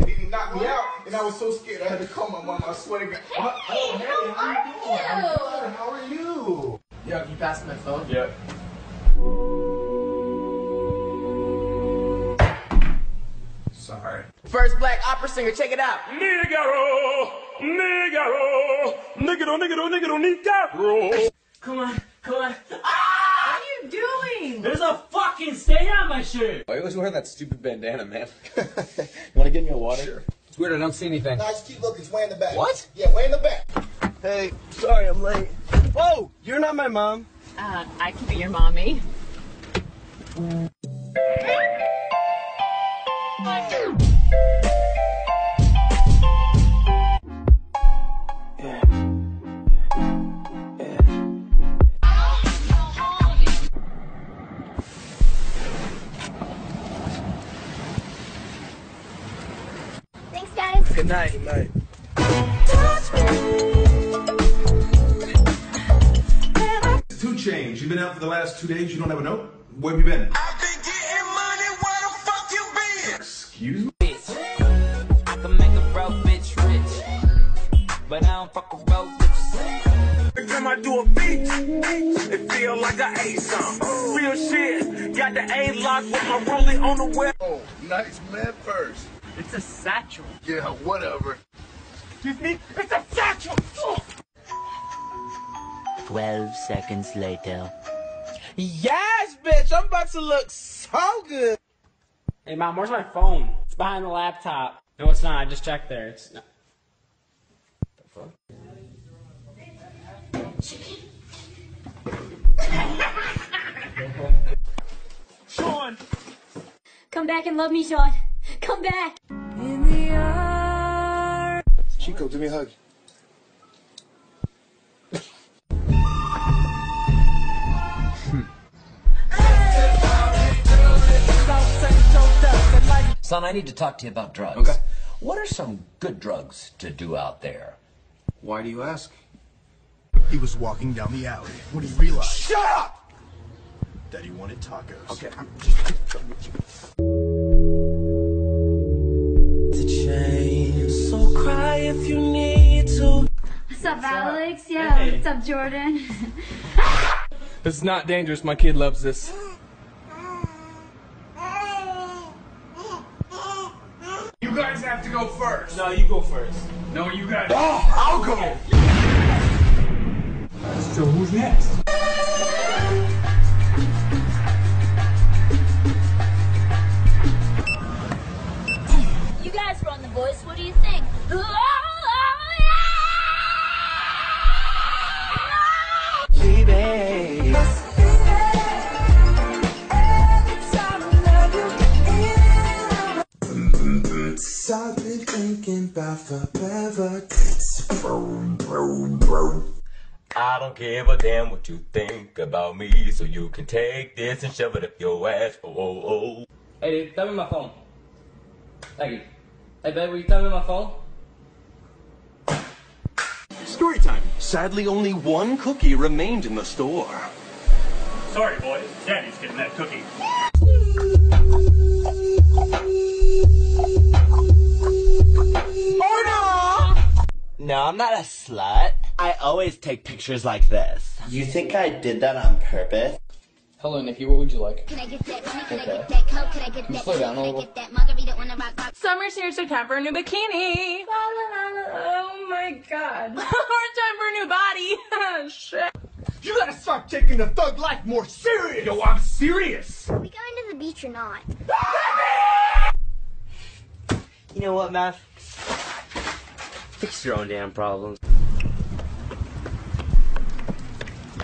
and then he knocked me out, and I was so scared I had to call my mom. I swear to God. Oh, oh, hey, how are you doing? I'm good. How are you? Yo, can you pass me my phone? Yep. Sorry. First black opera singer, check it out. Nigaro, Nigaro, Nigaro, Nigaro, Nigaro, Nigaro. Come on, come on. Ah! What are you doing? There's a fucking stain on my shirt. I always wearing that stupid bandana, man. you Want to get me a water? Sure. It's weird, I don't see anything. Nice, keep looking. It's way in the back. What? Yeah, way in the back. Hey, sorry I'm late. Whoa, you're not my mom. Uh, I can be your mommy. Night. Good night. 2 Chainz. You've been out for the last two days. You don't have a note. Where have you been? I've been getting money. Where the fuck you been? Excuse me. I can make a broke bitch rich, but I don't fuck with broke bitches. Every time I do a beat, it feel like I ate some real shit. Got the A lock with my rolling on the web. Oh, nice man first. It's a satchel. Yeah, whatever. Excuse me, it's a satchel. Oh. 12 seconds later. Yes, bitch. I'm about to look so good. Hey, mom, where's my phone? It's behind the laptop. No, it's not. I just checked there. It's not. Sean. Come back and love me, Sean. Come back. In the art. Chico, give me a hug. Son, I need to talk to you about drugs. Okay. What are some good drugs to do out there? Why do you ask? He was walking down the alley when he realized Shut up! that he wanted tacos. Okay. What's up, Jordan? This is not dangerous. My kid loves this. You guys have to go first. No, you go first. No, you guys. Oh, I'll go. So who's next? you guys run the voice. What do you think? Ah! Thinking about forever. I don't give a damn what you think about me, so you can take this and shove it up your ass. Oh, oh, oh. Hey, dude, tell me my phone. Thank you. Hey, babe, will you tell me my phone? Story time. Sadly, only one cookie remained in the store. Sorry, boys. Daddy's getting that cookie. I'm not a slut. I always take pictures like this. You think I did that on purpose? Hello, Nikki. What would you like? Can I get that? Can I Okay. get that coke? Can I get that? slow down a I little? get that margarita when I rock rock? Summer's here, so time for a new bikini. La, la, la, la. Oh my god. or time for a new body. Shit. You gotta start taking the thug life more serious. Yo, I'm serious. Are we going to the beach or not? You know what, Matt? Fix your own damn problems.